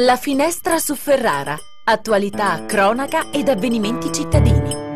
La finestra su Ferrara. Attualità, cronaca ed avvenimenti cittadini.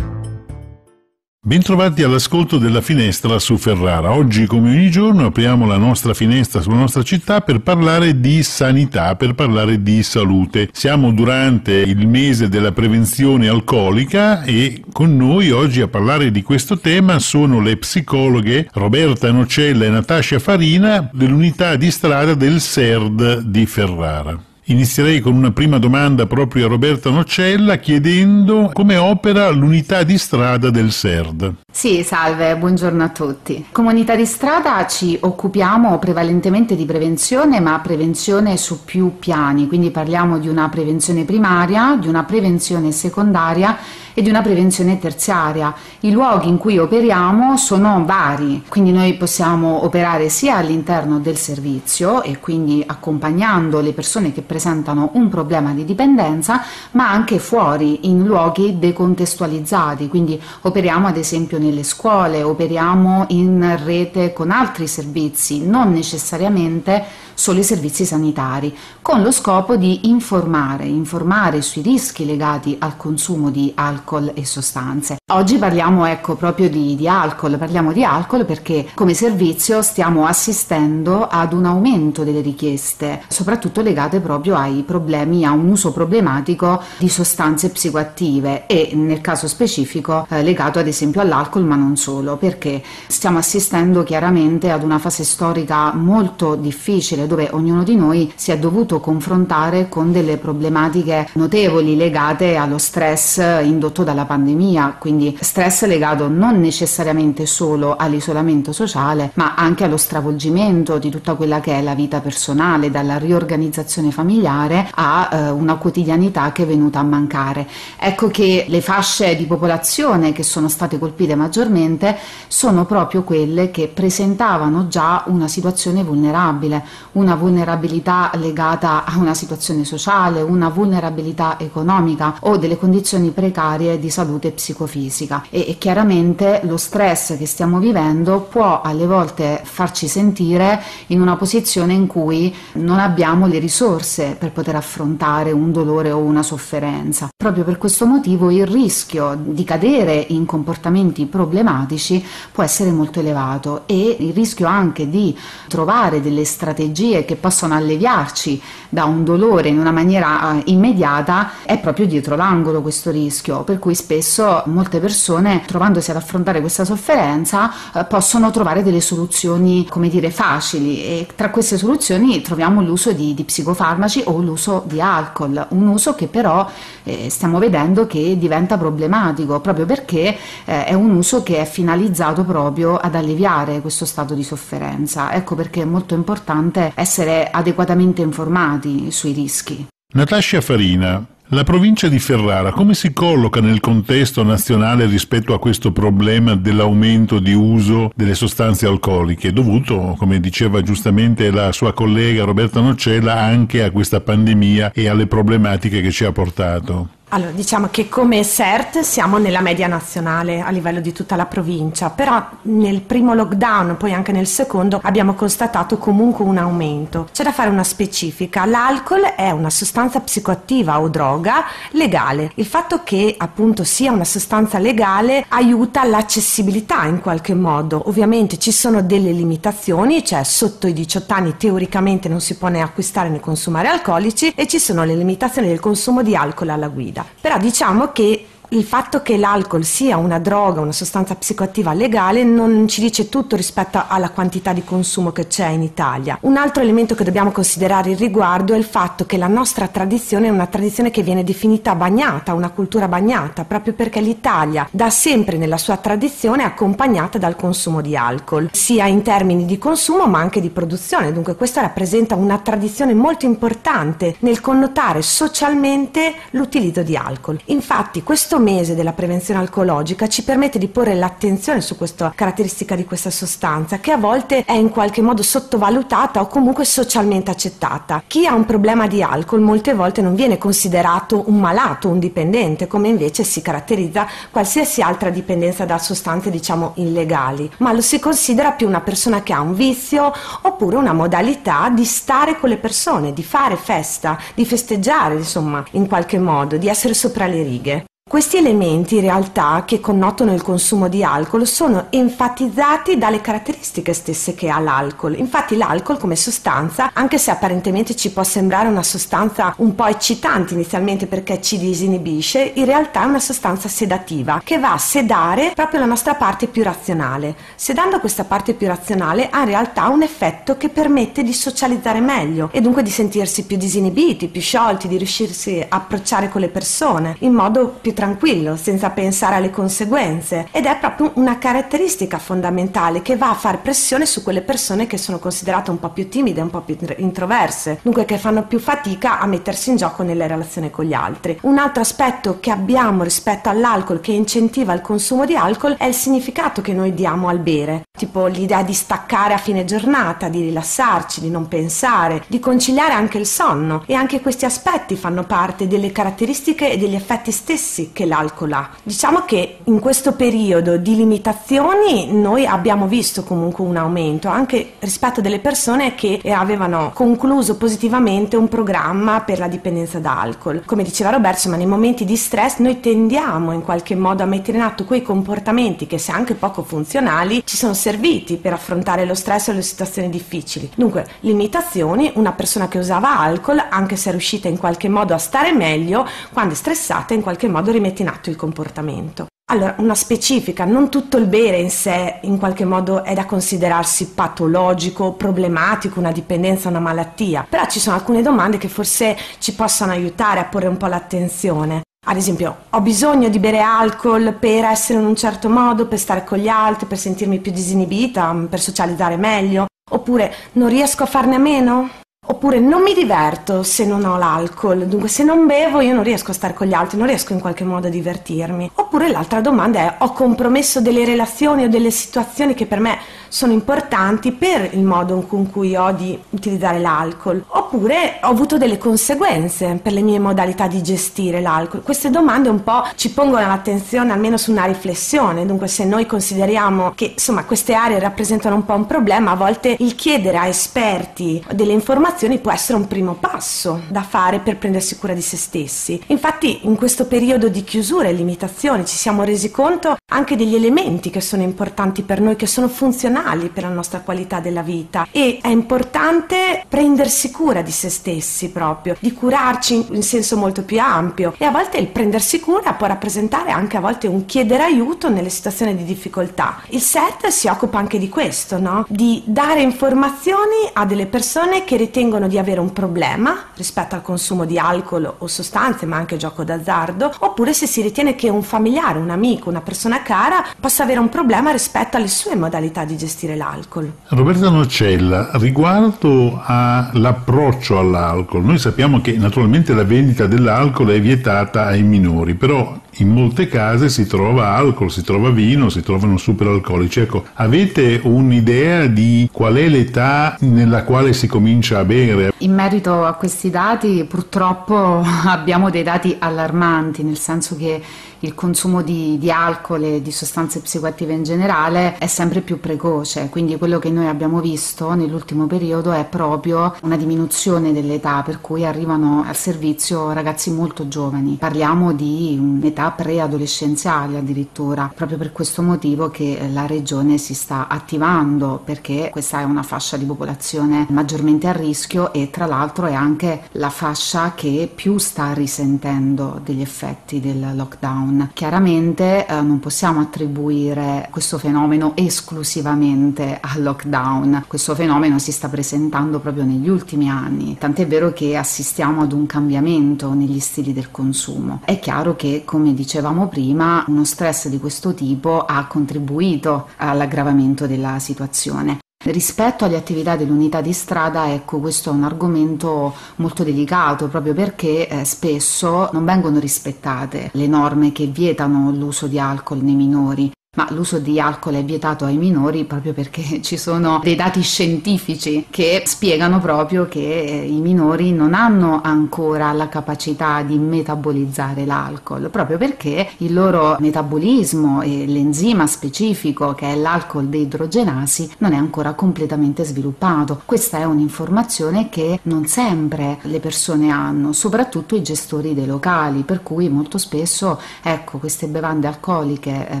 Bentrovati all'ascolto della finestra su Ferrara. Oggi, come ogni giorno, apriamo la nostra finestra sulla nostra città per parlare di sanità, per parlare di salute. Siamo durante il mese della prevenzione alcolica e con noi oggi a parlare di questo tema sono le psicologhe Roberta Nocella e Natascia Farina dell'unità di strada del SERD di Ferrara. Inizierei con una prima domanda proprio a Roberta Nocella chiedendo come opera l'unità di strada del SERD. Sì, salve, buongiorno a tutti. Comunità di strada ci occupiamo prevalentemente di prevenzione, ma prevenzione su più piani, quindi parliamo di una prevenzione primaria, di una prevenzione secondaria e di una prevenzione terziaria. I luoghi in cui operiamo sono vari, quindi noi possiamo operare sia all'interno del servizio e quindi accompagnando le persone che presentano un problema di dipendenza, ma anche fuori in luoghi decontestualizzati, quindi operiamo ad esempio nelle scuole, operiamo in rete con altri servizi, non necessariamente solo i servizi sanitari, con lo scopo di informare, informare sui rischi legati al consumo di alcol e sostanze. Oggi parliamo ecco proprio di, di alcol, parliamo di alcol perché come servizio stiamo assistendo ad un aumento delle richieste, soprattutto legate proprio ai problemi, a un uso problematico di sostanze psicoattive e nel caso specifico eh, legato ad esempio all'alcol ma non solo, perché stiamo assistendo chiaramente ad una fase storica molto difficile dove ognuno di noi si è dovuto confrontare con delle problematiche notevoli legate allo stress indotto dalla pandemia, quindi stress legato non necessariamente solo all'isolamento sociale, ma anche allo stravolgimento di tutta quella che è la vita personale, dalla riorganizzazione familiare a eh, una quotidianità che è venuta a mancare. Ecco che le fasce di popolazione che sono state colpite maggiormente sono proprio quelle che presentavano già una situazione vulnerabile, una vulnerabilità legata a una situazione sociale, una vulnerabilità economica o delle condizioni precarie di salute psicofisica e, e chiaramente lo stress che stiamo vivendo può alle volte farci sentire in una posizione in cui non abbiamo le risorse per poter affrontare un dolore o una sofferenza. Proprio per questo motivo il rischio di cadere in comportamenti problematici può essere molto elevato e il rischio anche di trovare delle strategie strategie che possono alleviarci da un dolore in una maniera eh, immediata è proprio dietro l'angolo questo rischio, per cui spesso molte persone trovandosi ad affrontare questa sofferenza eh, possono trovare delle soluzioni, come dire, facili e tra queste soluzioni troviamo l'uso di, di psicofarmaci o l'uso di alcol, un uso che però eh, stiamo vedendo che diventa problematico proprio perché eh, è un uso che è finalizzato proprio ad alleviare questo stato di sofferenza. Ecco perché è molto importante essere adeguatamente informati sui rischi. Natascia Farina, la provincia di Ferrara come si colloca nel contesto nazionale rispetto a questo problema dell'aumento di uso delle sostanze alcoliche, dovuto, come diceva giustamente la sua collega Roberta Nocella, anche a questa pandemia e alle problematiche che ci ha portato? Allora, diciamo che come CERT siamo nella media nazionale a livello di tutta la provincia, però nel primo lockdown, poi anche nel secondo, abbiamo constatato comunque un aumento. C'è da fare una specifica. L'alcol è una sostanza psicoattiva o droga legale. Il fatto che appunto sia una sostanza legale aiuta l'accessibilità in qualche modo. Ovviamente ci sono delle limitazioni, cioè sotto i 18 anni teoricamente non si può né acquistare né consumare alcolici e ci sono le limitazioni del consumo di alcol alla guida. Però diciamo che il fatto che l'alcol sia una droga, una sostanza psicoattiva legale non ci dice tutto rispetto alla quantità di consumo che c'è in Italia. Un altro elemento che dobbiamo considerare in riguardo è il fatto che la nostra tradizione è una tradizione che viene definita bagnata, una cultura bagnata, proprio perché l'Italia da sempre nella sua tradizione è accompagnata dal consumo di alcol, sia in termini di consumo ma anche di produzione. Dunque questo rappresenta una tradizione molto importante nel connotare socialmente l'utilizzo di alcol. Infatti questo mese della prevenzione alcologica ci permette di porre l'attenzione su questa caratteristica di questa sostanza che a volte è in qualche modo sottovalutata o comunque socialmente accettata. Chi ha un problema di alcol molte volte non viene considerato un malato, un dipendente, come invece si caratterizza qualsiasi altra dipendenza da sostanze diciamo illegali, ma lo si considera più una persona che ha un vizio oppure una modalità di stare con le persone, di fare festa, di festeggiare, insomma, in qualche modo, di essere sopra le righe. Questi elementi in realtà che connotano il consumo di alcol sono enfatizzati dalle caratteristiche stesse che ha l'alcol. Infatti l'alcol come sostanza, anche se apparentemente ci può sembrare una sostanza un po' eccitante inizialmente perché ci disinibisce, in realtà è una sostanza sedativa che va a sedare proprio la nostra parte più razionale. Sedando questa parte più razionale ha in realtà un effetto che permette di socializzare meglio e dunque di sentirsi più disinibiti, più sciolti, di riuscirsi a approcciare con le persone in modo più tranquillo, senza pensare alle conseguenze. Ed è proprio una caratteristica fondamentale che va a fare pressione su quelle persone che sono considerate un po' più timide, un po' più introverse, dunque che fanno più fatica a mettersi in gioco nelle relazioni con gli altri. Un altro aspetto che abbiamo rispetto all'alcol che incentiva il consumo di alcol è il significato che noi diamo al bere, tipo l'idea di staccare a fine giornata, di rilassarci, di non pensare, di conciliare anche il sonno. E anche questi aspetti fanno parte delle caratteristiche e degli effetti stessi che l'alcol ha. Diciamo che in questo periodo di limitazioni noi abbiamo visto comunque un aumento anche rispetto delle persone che avevano concluso positivamente un programma per la dipendenza da alcol. Come diceva Roberto, ma nei momenti di stress noi tendiamo in qualche modo a mettere in atto quei comportamenti che se anche poco funzionali ci sono serviti per affrontare lo stress e le situazioni difficili. Dunque, limitazioni, una persona che usava alcol, anche se è riuscita in qualche modo a stare meglio, quando è stressata in qualche modo rimette in atto il comportamento. Allora, una specifica, non tutto il bere in sé in qualche modo è da considerarsi patologico, problematico, una dipendenza, una malattia, però ci sono alcune domande che forse ci possono aiutare a porre un po' l'attenzione. Ad esempio, ho bisogno di bere alcol per essere in un certo modo, per stare con gli altri, per sentirmi più disinibita, per socializzare meglio? Oppure non riesco a farne a meno? Oppure non mi diverto se non ho l'alcol, dunque se non bevo io non riesco a stare con gli altri, non riesco in qualche modo a divertirmi. Oppure l'altra domanda è ho compromesso delle relazioni o delle situazioni che per me sono importanti per il modo con cui ho di utilizzare l'alcol. Oppure ho avuto delle conseguenze per le mie modalità di gestire l'alcol. Queste domande un po' ci pongono l'attenzione almeno su una riflessione, dunque se noi consideriamo che insomma queste aree rappresentano un po' un problema, a volte il chiedere a esperti delle informazioni informazioni può essere un primo passo da fare per prendersi cura di se stessi. Infatti in questo periodo di chiusura e limitazioni ci siamo resi conto anche degli elementi che sono importanti per noi, che sono funzionali per la nostra qualità della vita e è importante prendersi cura di se stessi proprio, di curarci in senso molto più ampio e a volte il prendersi cura può rappresentare anche a volte un chiedere aiuto nelle situazioni di difficoltà. Il SET si occupa anche di questo, no? Di dare informazioni a delle persone che ritengono ritengono di avere un problema rispetto al consumo di alcol o sostanze, ma anche gioco d'azzardo, oppure se si ritiene che un familiare, un amico, una persona cara possa avere un problema rispetto alle sue modalità di gestire l'alcol. Roberta Nocella, riguardo all'approccio all'alcol, noi sappiamo che naturalmente la vendita dell'alcol è vietata ai minori, però in molte case si trova alcol, si trova vino, si trovano superalcolici. Ecco, avete un'idea di qual è l'età nella quale si comincia a bere? In merito a questi dati, purtroppo abbiamo dei dati allarmanti, nel senso che il consumo di, di, alcol e di sostanze psicoattive in generale è sempre più precoce, quindi quello che noi abbiamo visto nell'ultimo periodo è proprio una diminuzione dell'età per cui arrivano al servizio ragazzi molto giovani. Parliamo di un'età preadolescenziale addirittura, proprio per questo motivo che la regione si sta attivando perché questa è una fascia di popolazione maggiormente a rischio e tra l'altro è anche la fascia che più sta risentendo degli effetti del lockdown lockdown. Chiaramente eh, non possiamo attribuire questo fenomeno esclusivamente al lockdown, questo fenomeno si sta presentando proprio negli ultimi anni, tant'è vero che assistiamo ad un cambiamento negli stili del consumo. È chiaro che, come dicevamo prima, uno stress di questo tipo ha contribuito all'aggravamento della situazione. Rispetto alle attività dell'unità di strada, ecco, questo è un argomento molto delicato proprio perché eh, spesso non vengono rispettate le norme che vietano l'uso di alcol nei minori ma l'uso di alcol è vietato ai minori proprio perché ci sono dei dati scientifici che spiegano proprio che eh, i minori non hanno ancora la capacità di metabolizzare l'alcol, proprio perché il loro metabolismo e l'enzima specifico che è l'alcol deidrogenasi non è ancora completamente sviluppato. Questa è un'informazione che non sempre le persone hanno, soprattutto i gestori dei locali, per cui molto spesso ecco, queste bevande alcoliche eh,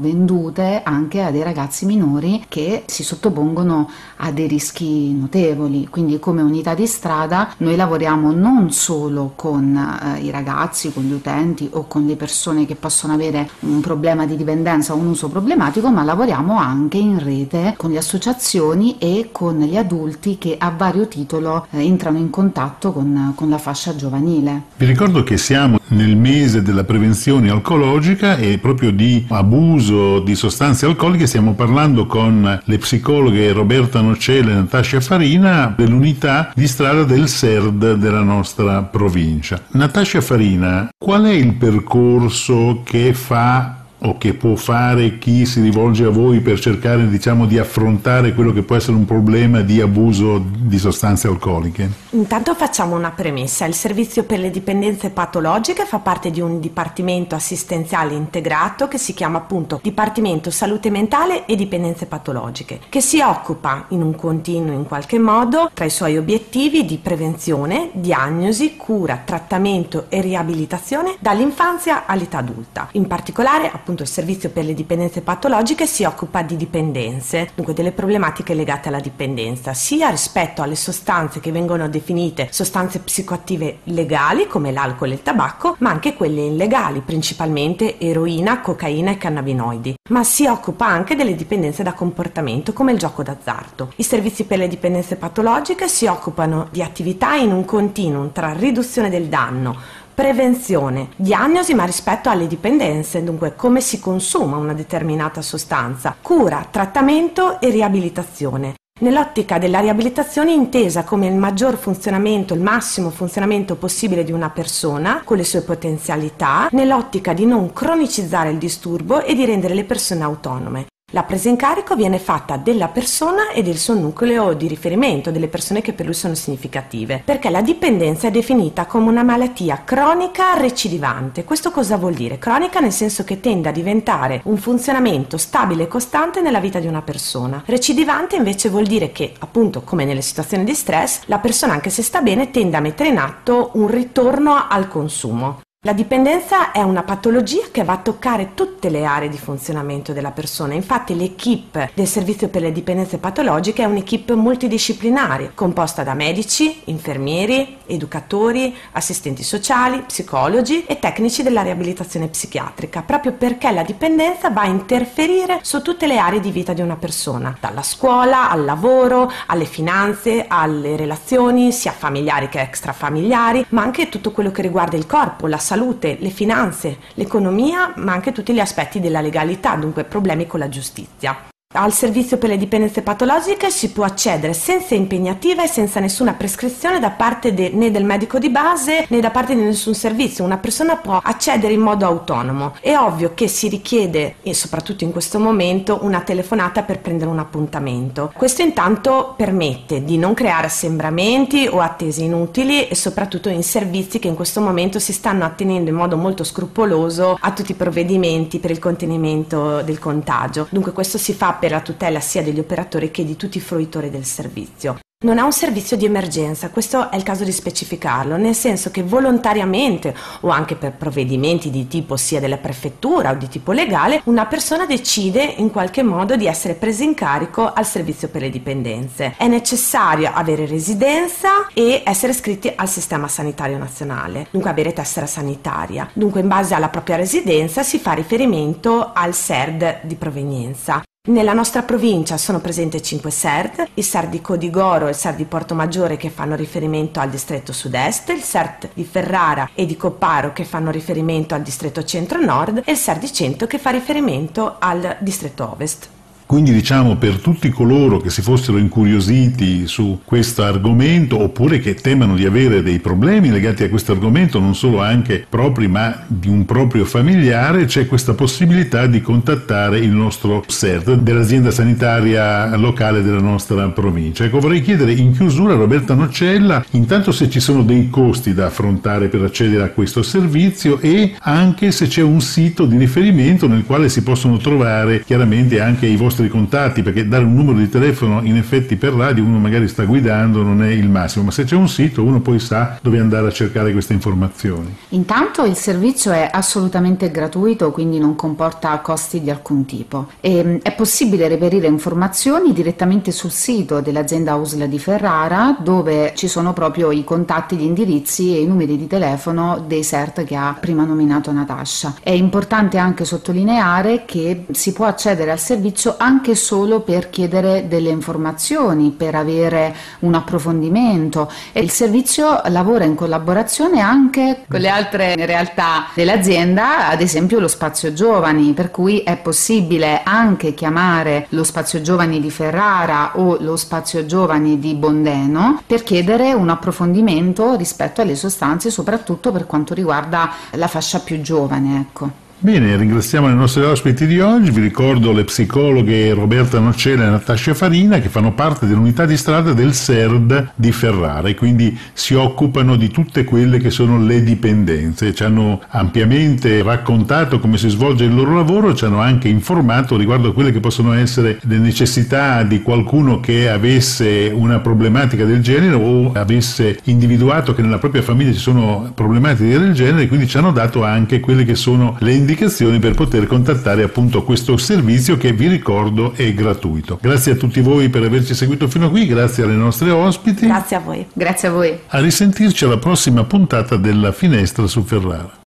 vendute anche a dei ragazzi minori che si sottopongono a dei rischi notevoli. Quindi come unità di strada noi lavoriamo non solo con eh, i ragazzi, con gli utenti o con le persone che possono avere un problema di dipendenza o un uso problematico, ma lavoriamo anche in rete con le associazioni e con gli adulti che a vario titolo eh, entrano in contatto con, con la fascia giovanile. Vi ricordo che siamo nel mese della prevenzione alcologica e proprio di abuso uso di sostanze alcoliche stiamo parlando con le psicologhe Roberta Nocelle e Natascia Farina dell'unità di strada del SERD della nostra provincia. Natascia Farina, qual è il percorso che fa o che può fare chi si rivolge a voi per cercare diciamo, di affrontare quello che può essere un problema di abuso di sostanze alcoliche? Intanto facciamo una premessa, il servizio per le dipendenze patologiche fa parte di un dipartimento assistenziale integrato che si chiama appunto Dipartimento Salute Mentale e Dipendenze Patologiche, che si occupa in un continuo in qualche modo tra i suoi obiettivi di prevenzione, diagnosi, cura, trattamento e riabilitazione dall'infanzia all'età adulta. In particolare appunto appunto il servizio per le dipendenze patologiche si occupa di dipendenze, dunque delle problematiche legate alla dipendenza, sia rispetto alle sostanze che vengono definite sostanze psicoattive legali come l'alcol e il tabacco, ma anche quelle illegali, principalmente eroina, cocaina e cannabinoidi, ma si occupa anche delle dipendenze da comportamento come il gioco d'azzardo. I servizi per le dipendenze patologiche si occupano di attività in un continuum tra riduzione del danno, Prevenzione, diagnosi ma rispetto alle dipendenze, dunque come si consuma una determinata sostanza, cura, trattamento e riabilitazione. Nell'ottica della riabilitazione intesa come il maggior funzionamento, il massimo funzionamento possibile di una persona con le sue potenzialità, nell'ottica di non cronicizzare il disturbo e di rendere le persone autonome. La presa in carico viene fatta della persona e del suo nucleo di riferimento, delle persone che per lui sono significative, perché la dipendenza è definita come una malattia cronica recidivante. Questo cosa vuol dire? Cronica nel senso che tende a diventare un funzionamento stabile e costante nella vita di una persona. Recidivante invece vuol dire che, appunto, come nelle situazioni di stress, la persona anche se sta bene tende a mettere in atto un ritorno al consumo. La dipendenza è una patologia che va a toccare tutte le aree di funzionamento della persona, infatti l'equipe del servizio per le dipendenze patologiche è un'equipe multidisciplinare composta da medici, infermieri, educatori, assistenti sociali, psicologi e tecnici della riabilitazione psichiatrica, proprio perché la dipendenza va a interferire su tutte le aree di vita di una persona, dalla scuola al lavoro, alle finanze, alle relazioni sia familiari che extrafamiliari, ma anche tutto quello che riguarda il corpo, la salute salute, le finanze, l'economia, ma anche tutti gli aspetti della legalità, dunque problemi con la giustizia. Al servizio per le dipendenze patologiche si può accedere senza impegnativa e senza nessuna prescrizione da parte de, né del medico di base né da parte di nessun servizio. Una persona può accedere in modo autonomo. È ovvio che si richiede, e soprattutto in questo momento, una telefonata per prendere un appuntamento. Questo intanto permette di non creare assembramenti o attese inutili e soprattutto in servizi che in questo momento si stanno attenendo in modo molto scrupoloso a tutti i provvedimenti per il contenimento del contagio. Dunque questo si fa per la tutela sia degli operatori che di tutti i fruitori del servizio. Non è un servizio di emergenza, questo è il caso di specificarlo, nel senso che volontariamente o anche per provvedimenti di tipo sia della prefettura o di tipo legale, una persona decide in qualche modo di essere presa in carico al servizio per le dipendenze. È necessario avere residenza e essere iscritti al sistema sanitario nazionale, dunque avere tessera sanitaria. Dunque in base alla propria residenza si fa riferimento al SERD di provenienza. Nella nostra provincia sono presenti 5 SERT, il SERT di Codigoro e il SERT di Porto Maggiore che fanno riferimento al distretto sud-est, il SERT di Ferrara e di Copparo che fanno riferimento al distretto centro-nord e il SERT di Cento che fa riferimento al distretto ovest. Quindi diciamo per tutti coloro che si fossero incuriositi su questo argomento oppure che temano di avere dei problemi legati a questo argomento, non solo anche propri ma di un proprio familiare, c'è questa possibilità di contattare il nostro CERT dell'azienda sanitaria locale della nostra provincia. Ecco, vorrei chiedere in chiusura a Roberta Nocella intanto se ci sono dei costi da affrontare per accedere a questo servizio e anche se c'è un sito di riferimento nel quale si possono trovare chiaramente anche i vostri contatti, perché dare un numero di telefono in effetti per radio uno magari sta guidando non è il massimo, ma se c'è un sito uno poi sa dove andare a cercare queste informazioni. Intanto il servizio è assolutamente gratuito, quindi non comporta costi di alcun tipo. E, ehm, è possibile reperire informazioni direttamente sul sito dell'azienda USL di Ferrara, dove ci sono proprio i contatti, gli indirizzi e i numeri di telefono dei CERT che ha prima nominato Natascia. È importante anche sottolineare che si può accedere al servizio anche solo per chiedere delle informazioni, per avere un approfondimento e il servizio lavora in collaborazione anche con le altre realtà dell'azienda, ad esempio lo spazio giovani, per cui è possibile anche chiamare lo spazio giovani di Ferrara o lo spazio giovani di Bondeno per chiedere un approfondimento rispetto alle sostanze, soprattutto per quanto riguarda la fascia più giovane. Ecco. Bene, ringraziamo le nostre ospiti di oggi, vi ricordo le psicologhe Roberta Nocella e Natascia Farina che fanno parte dell'unità di strada del CERD di Ferrara e quindi si occupano di tutte quelle che sono le dipendenze, ci hanno ampiamente raccontato come si svolge il loro lavoro, ci hanno anche informato riguardo a quelle che possono essere le necessità di qualcuno che avesse una problematica del genere o avesse individuato che nella propria famiglia ci sono problematiche del genere, quindi ci hanno dato anche quelle che sono le indicazioni per poter contattare appunto questo servizio che vi ricordo è gratuito. Grazie a tutti voi per averci seguito fino a qui, grazie alle nostre ospiti. Grazie a voi. Grazie a voi. A risentirci alla prossima puntata della Finestra su Ferrara.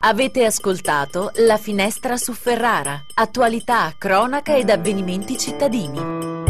Avete ascoltato La Finestra su Ferrara, attualità, cronaca ed avvenimenti cittadini.